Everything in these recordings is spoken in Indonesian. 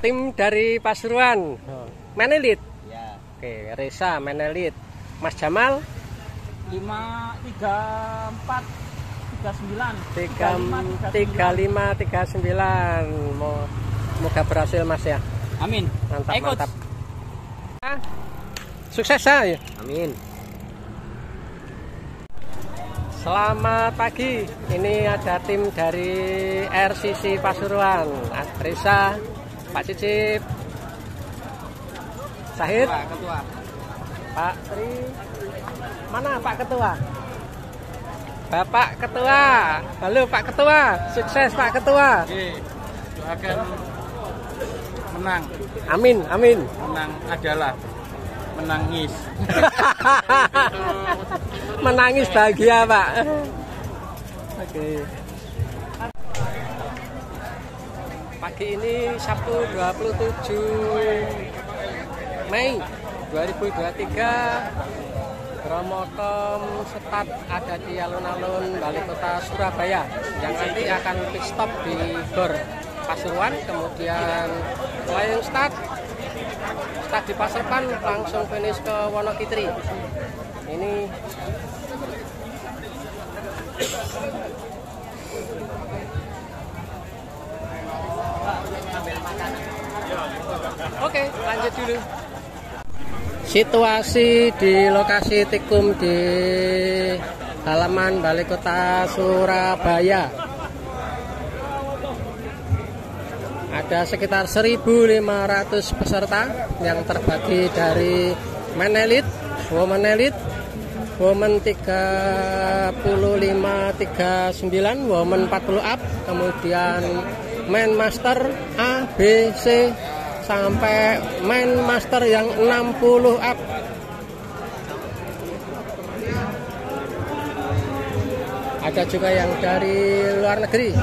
tim dari Pasuruan. Menelit. Ya. Oke, Reza Menelit. Mas Jamal lima tiga empat tiga sembilan tiga tiga lima tiga sembilan. Mau semoga berhasil Mas ya. Amin. Mantap Ayo, Coach. mantap. Sukses ya. Amin. Selamat pagi. Ini ada tim dari RCC Pasuruan. Reza, Pak Cicip, Sahid, Ketua, ketua. Pak Tri. Mana Pak Ketua? Bapak Ketua. Halo Pak Ketua. Sukses Pak Ketua. Doakan menang. Amin, amin. Menang adalah menangis. Menangis bahagia Pak. Oke. Pagi ini Sabtu 27 Mei 2023 Bromokom Setat ada di alun-alun Bali Kota Surabaya yang nanti akan pit stop di Gor Pasuruan kemudian flying start start di Pasarpan langsung finish ke Wonokitri. Ini Oke, lanjut dulu. Situasi di lokasi tikum di halaman Balai Kota Surabaya. Ada sekitar 1.500 peserta yang terbagi dari men elite, women elite, women 35 39, women 40 up, kemudian men master A, B, C sampai main master yang 60 up. Ada juga yang dari luar negeri.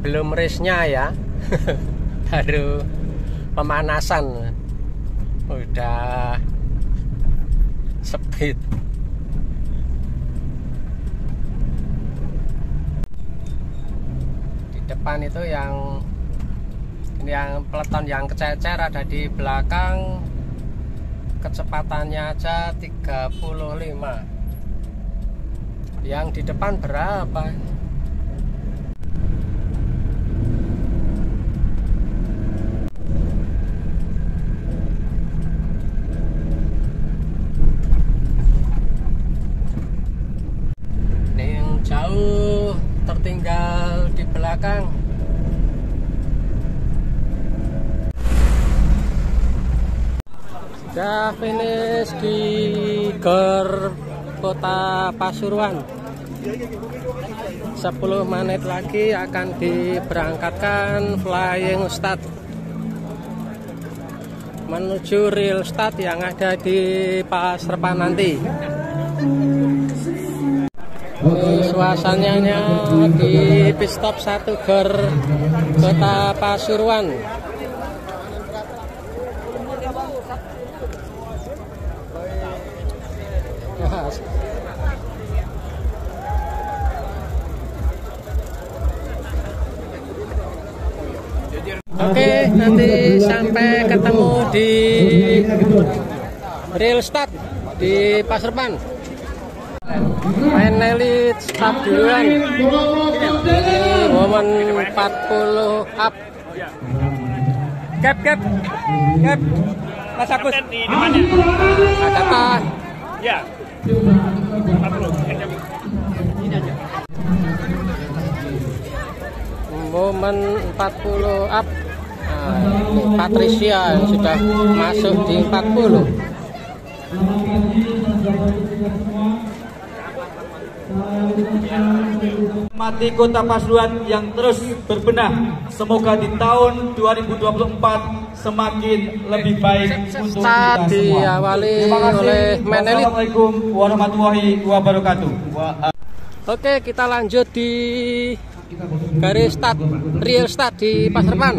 Belum race-nya ya. Baru pemanasan. Udah speed. Di depan itu yang yang peleton yang kececer ada di belakang kecepatannya aja 35 yang di depan berapa Sudah finish di Gor Kota Pasuruan. 10 menit lagi akan diberangkatkan Flying Start menuju Real Start yang ada di Pasrepan nanti. Suasananya di pit stop satu Gor Kota Pasuruan. Oke, nanti sampai ketemu di Real Start di Pasarban. Main elit start duluan. Momen 40 up. Cap, cap, cap. Mas Agus. Kata Ya. momen 40 up. Nah, ini Patricia yang sudah masuk di 40. Mati Kota Pasuruan yang terus berbenah. Semoga di tahun 2024 semakin lebih baik untuk kita semua. diawali Terima kasih. oleh Menelit. Wassalamualaikum warahmatullahi wabarakatuh. Oke, kita lanjut di garis start, real start di Pasarban.